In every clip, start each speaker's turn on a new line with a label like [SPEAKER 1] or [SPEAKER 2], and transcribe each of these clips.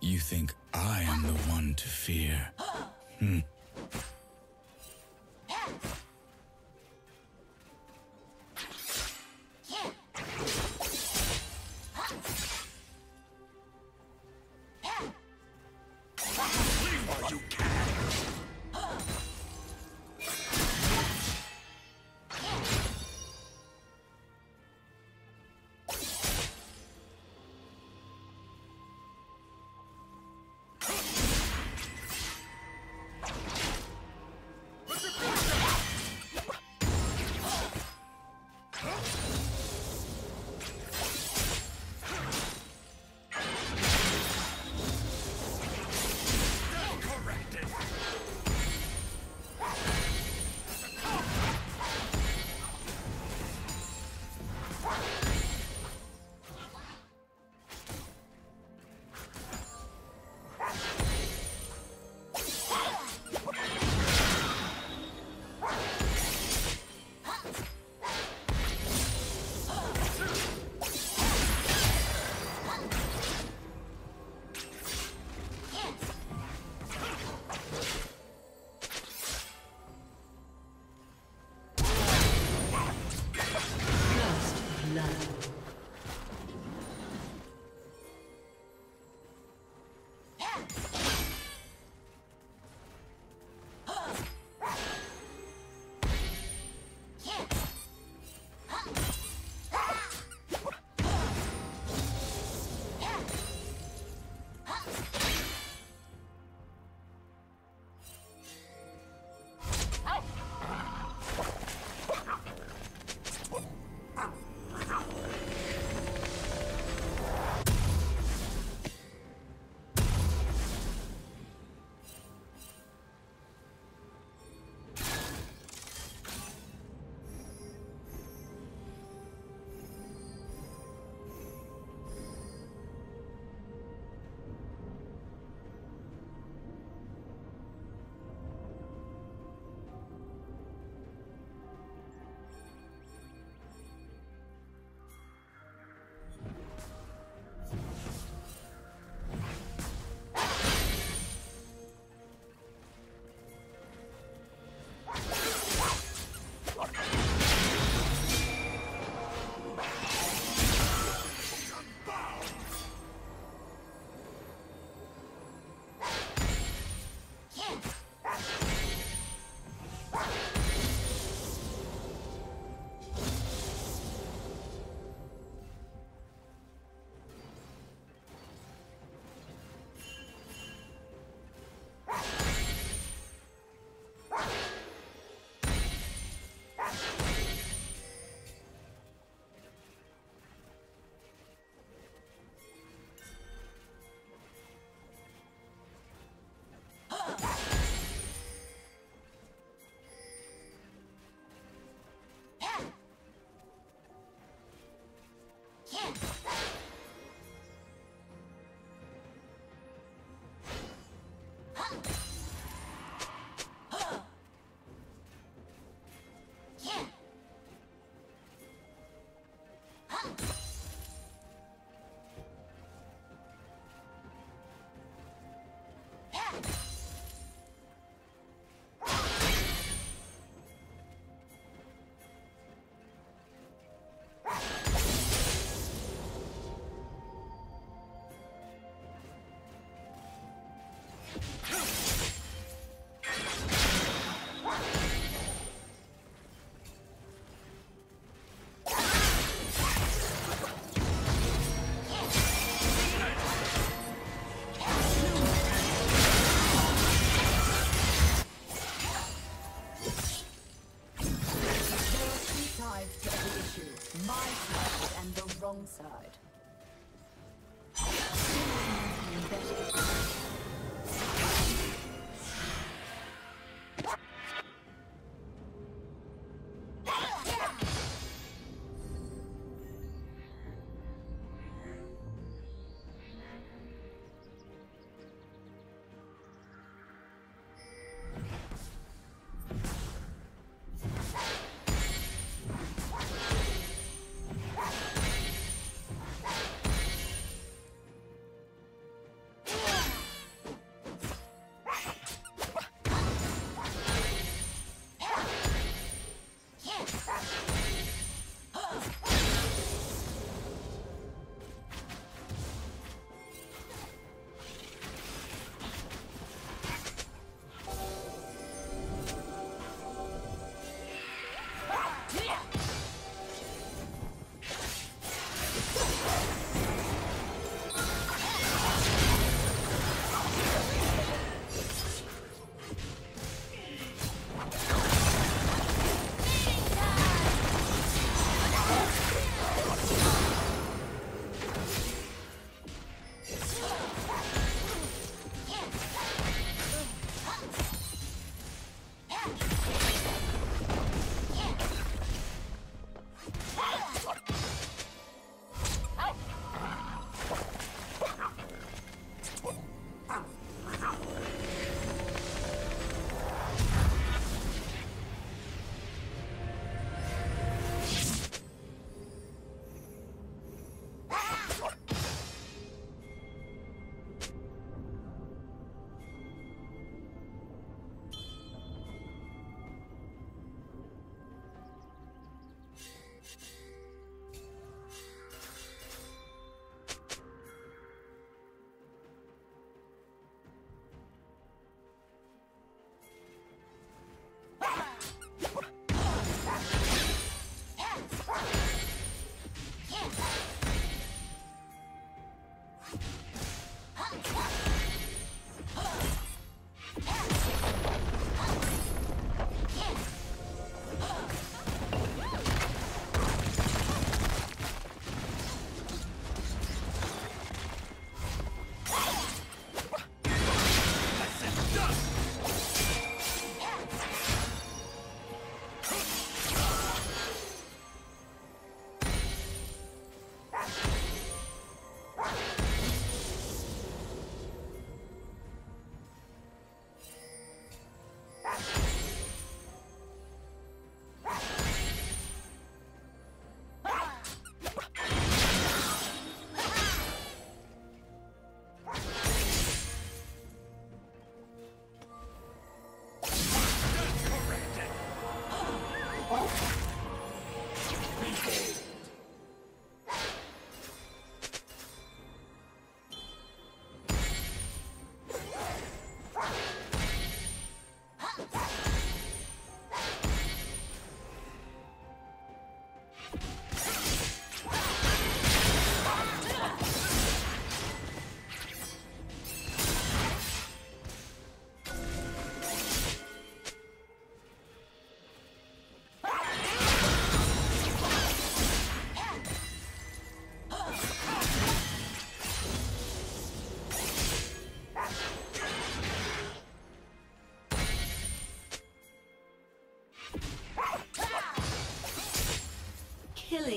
[SPEAKER 1] You think I am the one to fear? Hmm.
[SPEAKER 2] Side.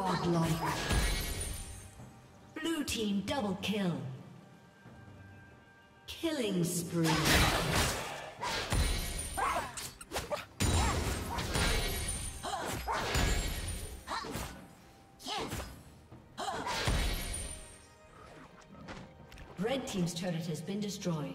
[SPEAKER 3] Godlike. Blue team double kill. Killing spree. Red Team's turret has been destroyed.